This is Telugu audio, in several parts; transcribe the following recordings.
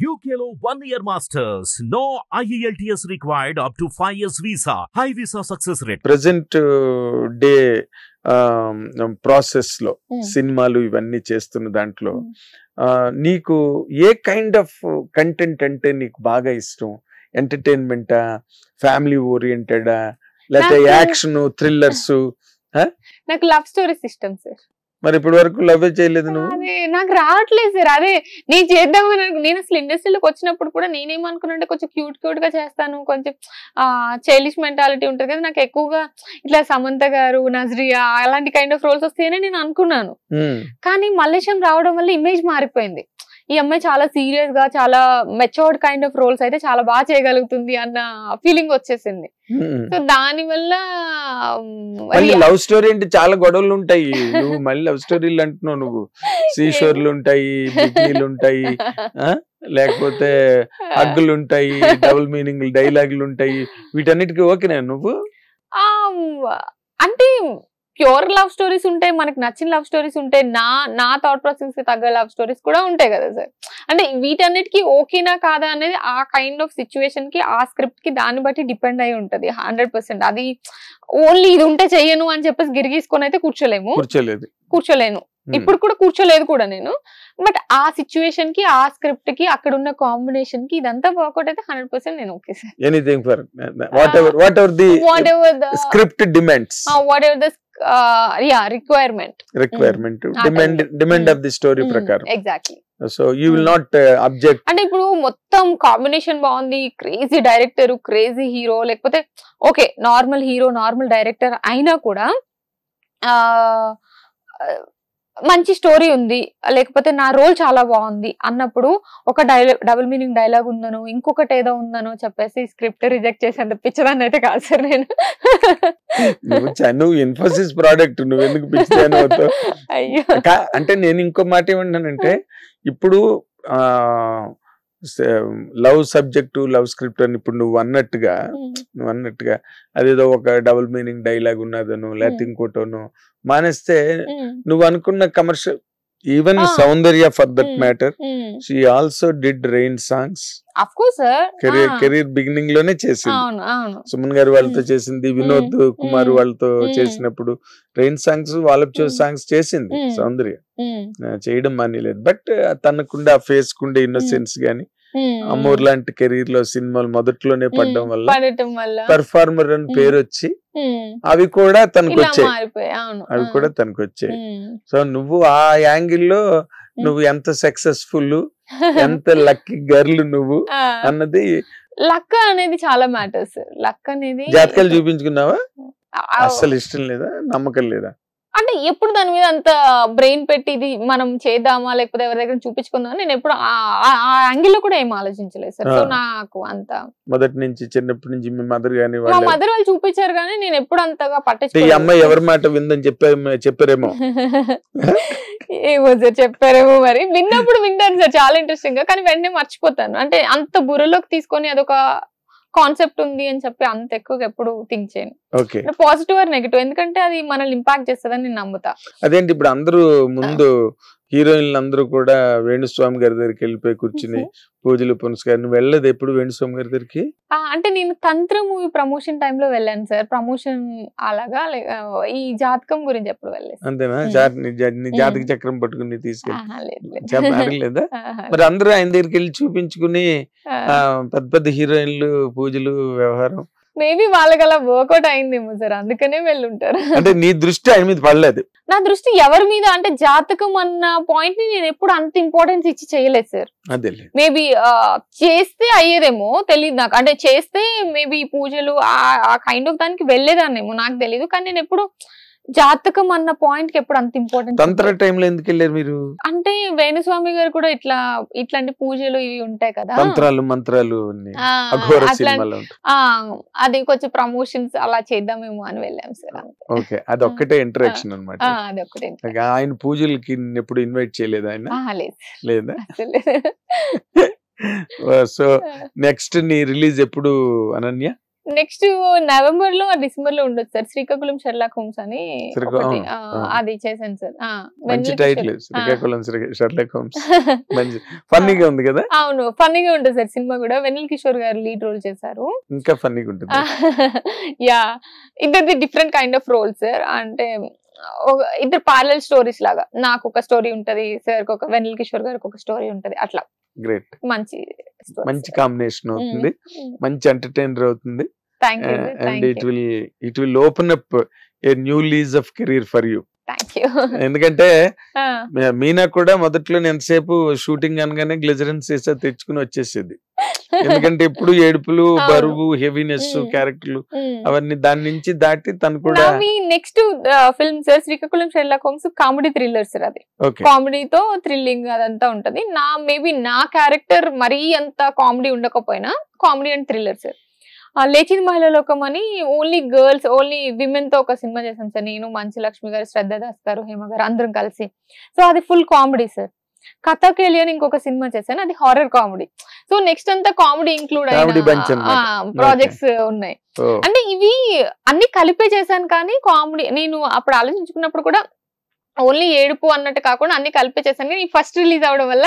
UKLO one year masters. No IELTS required up to 5 years visa. High visa success rate. Present day ప్రాసెస్లో. సినిమాలు ఇవన్నీ చేస్తున్న దాంట్లో Hmm. నీకు ఏ కైండ్ ఆఫ్ కంటెంట్ అంటే నీకు బాగా ఇష్టం ఎంటర్టైన్మెంటా ఫ్యామిలీ ఓరియంటెడా లేకపోతే యాక్షన్ థ్రిల్లర్స్ నాకు లవ్ స్టోరీస్ ఇష్టం సార్ మరి ఇప్పటి వరకు లవ్ చేయలేదు నువ్వు? అదే నాకు రావట్లేదు సార్. అదే నేను చేద్దామని అనుకు- నేను అసలు ఇండస్ట్రీలోకి వచ్చినప్పుడు కూడా నేనేమనుకున్నానంటే కొంచెం క్యూట్ క్యూట్గా చేస్తాను. కొంచెం ఆ చైల్డిష్ మెంటాలిటీ ఉంటుంది కదా. నాకు ఎక్కువగా ఇట్లా సమంత గారు నజ్రియా అలాంటి కైండ్ ఆఫ్ రోల్స్ వస్తాయని నేను అనుకున్నాను. కానీ మల్లేశం రావడం వల్ల ఇమేజ్ మారిపోయింది. ఈ అమ్మాయి చాలా సీరియస్గా చాలా మెచోర్డ్ కైండ్ ఆఫ్ రోల్స్ అయితే చాలా బాగా చేయగలుగుతుంది అన్న ఫీలింగ్ వచ్చేసింది. సో దాని వల్ల లవ్ స్టోరీ అంటే చాలా గొడవలు ఉంటాయి నువ్వు మళ్ళీ లవ్ స్టోరీలు అంటున్నావు నువ్వు. సీషోర్లు ఉంటాయి ఉంటాయి? లేకపోతే హగ్గులు ఉంటాయి డబుల్ మీనింగ్ డైలాగులు ఉంటాయి వీటన్నిటికీ ఓకేనా నువ్వు? అంటే ప్యూర్ లవ్ స్టోరీస్ ఉంటాయి మనకి నచ్చిన లవ్ స్టోరీస్ ఉంటాయి నా నా థాట్ ప్రాసెస్కి తగ్గ లవ్ స్టోరీస్ కూడా ఉంటాయి కదా సార్ అంటే వీటన్నిటికీ ఓకేనా కాదా అనేది ఆ కైండ్ ఆఫ్ సిచ్యువేషన్కి ఆ స్క్రిప్ట్కి దాన్ని బట్టి డిపెండ్ అయి ఉంటది హండ్రెడ్ పర్సెంట్ అది ఓన్లీ ఇది ఉంటే చెయ్యను అని చెప్పేసి గిరిగీసుకొని అయితే కూర్చోలేము. కూర్చోలేదు. కూర్చోలేను. Hmm. ఇప్పుడు కూడా కూర్చోలేదు కూడా నేను. బట్ ఆ సిచ్యువేషన్కి ఆ స్క్రిప్ట్కి అక్కడ ఉన్న కాంబినేషన్కి ఇదంతా వర్కౌట్ అయితే హండ్రెడ్ పర్సెంట్ నేను okay sir anything for whatever whatever the whatever the script demands whatever the yeah requirement requirement demand. Demand. Of the story ప్రకారం exactly so you will. Not object అంటే ఇప్పుడు మొత్తం కాంబినేషన్ బాగుంది క్రేజీ డైరెక్టర్ క్రేజీ హీరో లేకపోతే okay normal hero normal director అయినా కూడా మంచి స్టోరీ ఉంది లేకపోతే నా రోల్ చాలా బాగుంది అన్నప్పుడు ఒక డైలాగ్ డబుల్ మీనింగ్ డైలాగ్ ఉందనో ఇంకొకటి ఏదో ఉందనో చెప్పేసి స్క్రిప్ట్ రిజెక్ట్ చేసేంత పిచ్చదాన్ని అయితే కాదు సార్ నేను. నువ్వు ఇన్ఫోసిస్ ప్రోడక్ట్ నువ్వు ఎందుకు అంటే నేను ఇంకో మాట ఏమంటానంటే ఇప్పుడు ఆ లవ్ సబ్జెక్టు లవ్ స్క్రిప్ట్ అని ఇప్పుడు నువ్వు అన్నట్టుగా నువ్వు అన్నట్టుగా అదేదో ఒక డబుల్ మీనింగ్ డైలాగ్ ఉన్నదను లేకపోతే ఇంకోటోను మానేస్తే నువ్వు అనుకున్న commercial even. Soundarya for that. Matter she also did rain songs. Of course career career బిగినింగ్లోనే చేసింది. అవును అవును. సుమన్ గారు వాళ్ళతో Mm. చేసింది వినోద్ కుమార్ Mm. వాళ్ళతో Mm. చేసినప్పుడు రెయిన్ సాంగ్స్ వాళ్ళ. సాంగ్స్ చేసింది. సౌందర్య. చేయడం మానేలేదు. బట్ తనకుండా ఆ ఫేస్ కుండే ఇన్నోసెన్స్ గాని ఉమ్, అమూర్ లాంటి కెరీర్లో సినిమాలు మొదట్లోనే పడడం వల్ల పర్ఫార్మర్ అని. పేరు వచ్చి అవి కూడా తనకు వచ్చాయి అవి కూడా తనకు వచ్చాయి. సో నువ్వు ఆ యాంగిల్లో నువ్వు ఎంత సక్సెస్ఫుల్ ఎంత లక్కీ గర్ల్ నువ్వు అన్నది లక్ అనేది చాలా మ్యాటర్స్ లక్ అనేది జాతకాలు చూపించుకున్నావా? అస్సలు ఇష్టం లేదా? నమ్మకం లేదా? అంటే ఎప్పుడు దాని మీద అంత బ్రెయిన్ పెట్టి ఇది మనం చేద్దామా లేకపోతే ఎవరి దగ్గర చూపించుకుందామా నేను ఎప్పుడు ఆ- ఆ యాంగిల్లో కూడా ఏం ఆలోచించలేదు సార్. సో. నాకు అంత మొదటి నుంచి చిన్నప్పటి నుంచి మీ మదర్ గాని మా మదర్ వాళ్ళు చూపించారు కానీ నేను ఎప్పుడు అంతగా పట్టించుకోలేదు. అమ్మాయి ఎవరి మాట విందని చెప్పారు చెప్పారేమో? ఏమో సార్ చెప్పారేమో మరి. విన్నప్పుడు వింటాను సార్ చాలా ఇంట్రెస్టింగ్గా కానీ వెంటనే మర్చిపోతాను. అంటే అంత బుర్రలోకి తీసుకొని అదొక కాన్సెప్ట్ ఉంది అని చెప్పి అంత ఎక్కువగా ఎప్పుడు థింక్ చేయను. పాజిటివ్ ఆర్ నెగిటివ్ ఎందుకంటే అది మనల్ని ఇంపాక్ట్ చేస్తుందని నేను నమ్ముతా. అదేంటి ఇప్పుడు అందరూ ముందు హీరోయిన్లు అందరూ కూడా వేణుస్వామి గారి దగ్గరికి వెళ్ళిపోయి కూర్చుని పూజలు పునస్కారం నువ్వు వెళ్ళలేదు ఎప్పుడు వేణుస్వామి గారి దగ్గరికి? అంటే నేను తంత్ర మూవీ ప్రమోషన్లో వెళ్ళాను సార్. ప్రమోషన్ అలాగా ఈ జాతకం గురించి ఎప్పుడు వెళ్ళలేదు. అంతేనా? జాతక చక్రం పట్టుకుని తీసుకెళ్ళి. లేదు, మరి అందరూ ఆయన దగ్గరికి వెళ్ళి చూపించుకుని పెద్ద పెద్ద హీరోయిన్లు పూజలు వ్యవహారం మేబీ వాళ్ళకి అలా వర్కౌట్ అయిందేమో సార్ అందుకనే వెళ్ళుంటారు. అంటే నీ దృష్టి ఆయన మీద పడలేదు? నా దృష్టి ఎవరి మీద? అంటే జాతకం అన్న పాయింట్ని నేను ఎప్పుడు అంత ఇంపార్టెన్స్ ఇచ్చి చేయలేదు సార్. మేబీ చేస్తే అయ్యేదేమో తెలియదు నాకు. అంటే చేస్తే మేబీ పూజలు ఆ- ఆ కైండ్ ఆఫ్ దానికి వెళ్ళేదాన్నేమో నాకు తెలియదు కానీ నేను ఎప్పుడు జాతకం అన్న పాయింట్కి ఎప్పుడు అంత ఇంపార్టెన్స్ తంత్ర టైంలో ఎందుకు వెళ్ళారు మీరు? అంటే వేణుస్వామి గారు కూడా ఇట్లా ఇట్లాంటి పూజలు ఇవి ఉంటాయి కదా. తంత్రాలు మంత్రాలు అది కొంచెం ప్రమోషన్స్ అలా చేద్దామేమో అని వెళ్ళాం సార్ ఓకే అది ఒక్కటే ఇంటరాక్షన్ అనమాట ఆయన పూజలకి ఎప్పుడు ఇన్వైట్ చేయలేదు ఆయన? లేదు. సో నెక్స్ట్ నీ రిలీజ్ ఎప్పుడు అనన్య? నెక్స్ట్ నవంబర్లో డిసెంబర్లో ఉండొచ్చు సార్. శ్రీకాకుళం షెర్లాక్ హోమ్స్ అని. అది చేశాను సార్. మంచి title. Srikakulam Sri- Sherlock Holmes. మంచి. ఫన్నీగా ఉంది కదా? అవును ఫన్నీగా ఉంటుంది సార్ సినిమా కూడా. వెన్నెల కిషోర్ గారు లీడ్ రోల్ చేశారు. ఇంకా ఫన్నీగా ఉంటుంది. యా. ఇద్దరిది different kind of role sir. అంటే ఇద్దరు పారలల్ స్టోరీస్ లాగా. నాకు ఒక స్టోరీ ఉంటది సార్ ఒక వెన్నెల కిషోర్ గారికి ఒక స్టోరీ ఉంటది. అట్లా. గ్రేట్ మంచి మంచి కాంబినేషన్ అవుతుంది. మంచి ఎంటర్టైనర్ అవుతుంది. Thank you and thank it you will it will open up a new lease of career for you thank you ఎందుకంటే మీనా కూడా మొదట్లో ఎంతసేపు షూటింగ్ అనగానే గ్లిజరన్ సీసా తెచ్చుకుని వచ్చేసేది. ఎందుకంటే ఎప్పుడు ఏడుపులు. బరువు హెవీనెస్. క్యారెక్టర్లు అవన్నీ దాని నుంచి దాటి తను కూడా next film sir Srikakulam Sherlock Holmes comedy thriller sir అది. కామెడీతో థ్రిల్లింగ్ అదంతా ఉంటది. నా మేబీ నా క్యారెక్టర్ మరీ అంత కామెడీ ఉండకపోయినా కామెడీ అండ్ థ్రిల్లర్ సార్ లేచింది మహిళ లోకం అని ఓన్లీ గర్ల్స్ ఓన్లీ విమెన్తో ఒక సినిమా చేశాం సార్. నేను మంచి లక్ష్మి గారు శ్రద్ధ దాస్ గారు హేమ గారు అందరం కలిసి. సో అది ఫుల్ కామెడీ సార్. కథకేలి అని ఇంకొక సినిమా చేశాను. అది హారర్ కామెడీ సో నెక్స్ట్ అంతా కామెడీ ఇంక్లూడ్ అయిన. ప్రాజెక్ట్స్ ఉన్నాయి. ఓ, అంటే ఇవి అన్ని కలిపే చేశాను కానీ కామెడీ నేను అప్పుడు ఆలోచించుకున్నప్పుడు కూడా ఓన్లీ ఏడుపు అన్నట్టు కాకుండా అన్ని కలిపే చేశాను. కానీ ఫస్ట్ రిలీజ్ అవడం వల్ల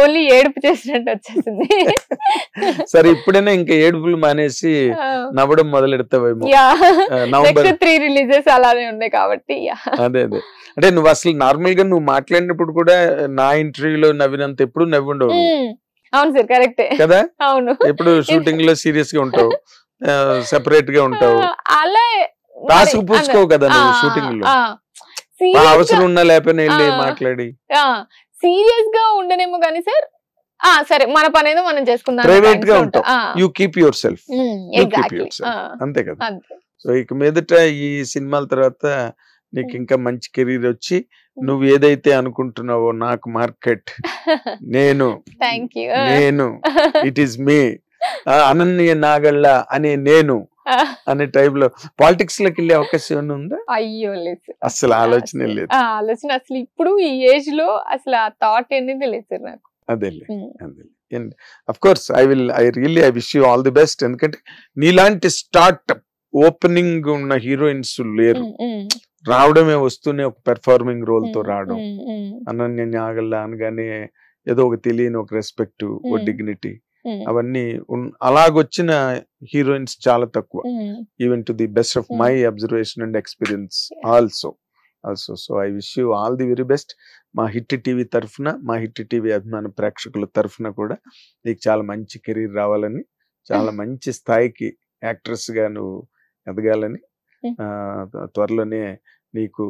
ఓన్లీ ఏడుపు చేసినట్టు వచ్చేసింది. సరే ఇప్పుడైనా ఇంకా ఏడుపులు మానేసి నవ్వడం మొదలెడతావేమో. నవంబర్ నెక్స్ట్ త్రీ రిలీజెస్ అలానే ఉన్నాయి కాబట్టి అదే అదే. అంటే నువ్వు అసలు నార్మల్గా నువ్వు మాట్లాడినప్పుడు కూడా నా ఇంటర్వ్యూలో నవ్వినంత ఎప్పుడు నవ్వి. ఉండవు నువ్వు. అవును సార్ కరెక్టే. కదా? అవును. ఎప్పుడు షూటింగ్లో సీరియస్గా ఉంటావు సెపరేట్గా ఉంటావు. అలా రాసుకు పూసుకోవు కదా నువ్వు షూటింగ్లో అవసరం ఉన్నా లేకపోయినా వెళ్ళి. మాట్లాడి. సీరియస్గా ఉండనేమో కానీ సార్ ఆ సరే మన పని ఏదో మనం చేసుకుందాం Private గా ఉంటావు. You keep yourself. అంతే కదా. సో ఇక మీదట ఈ సినిమాల తర్వాత నీకు ఇంకా మంచి కెరీర్ వచ్చి నువ్వు ఏదైతే అనుకుంటున్నావో నాకు మార్కెట్. నేను నేను it is me Ananya Nagalla అనే నేను అనే టైప్లో పాలిటిక్స్లోకి వెళ్ళే అవకాశం ఏమైనా ఉందా? అయ్యో లేదు. అసలు ఆలోచన లేదు. ఆలోచన అసలు ఇప్పుడు ఈ ఏజ్లో అసలు ఆ థాట్ అనేది లేదు నాకు. అదేలే. అదే and of course I will I really I wish you all the best ఎందుకంటే నీలాంటి స్టార్ట్ ఓపెనింగ్ ఉన్న హీరోయిన్స్ లేరు. రావడమే వస్తూనే ఒక పెర్ఫార్మింగ్ రోల్తో రావడం. అనన్య నాగళ్ళ అనగానే ఏదో ఒక తెలియని ఒక రెస్పెక్ట్ ఓ. డిగ్నిటీ అవన్నీ అలాగొచ్చిన హీరోయిన్స్ చాలా తక్కువ. Even to the best of. My observation and experience. Also also so I wish you all the very best మా హిట్ టీవీ తరఫున మా హిట్ టీవీ అభిమాన ప్రేక్షకుల తరఫున కూడా నీకు చాలా మంచి కెరీర్ రావాలని చాలా మంచి స్థాయికి యాక్ట్రెస్గా నువ్వు ఎదగాలని త్వరలోనే నీకు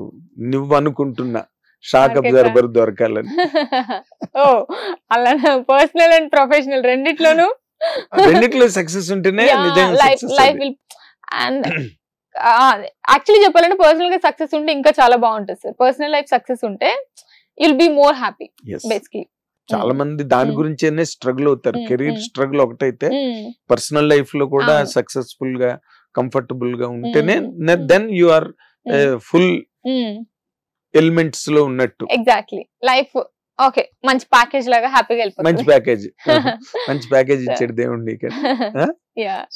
నువ్వు అనుకుంటున్న షాక్ అబ్జర్వర్ దొరకాలని. ఓ అలా పర్సనల్ అండ్ ప్రొఫెషనల్ రెండిట్లోనూ? రెండిట్లో సక్సెస్ ఉంటేనే లైఫ్ అండ్. యాక్చువల్లీ చెప్పాలంటే పర్సనల్గా సక్సెస్ ఉంటే ఇంకా చాలా బాగుంటుంది సార్. పర్సనల్ లైఫ్ సక్సెస్ ఉంటే will be more happy. Basically చాలా మంది దాని Mm. గురించేనే స్ట్రగుల్ అవుతారు. Career mm. స్ట్రగుల్ ఒకటైతే పర్సనల్ లైఫ్లో కూడా. సక్సెస్ఫుల్గా కంఫర్టబుల్గా ఉంటేనే. దెన్ యు ఆర్ ఫుల్ ఎలిమెంట్స్లో ఉన్నట్టు. ఎగ్జాక్ట్లీ లైఫ్ ఓకే మంచి ప్యాకేజ్ లాగా హ్యాపీగా మంచి వెళ్ళిపోతుంది. ప్యాకేజ్ మంచి ప్యాకేజ్ ఇచ్చాడు దేవుడు నీకు యా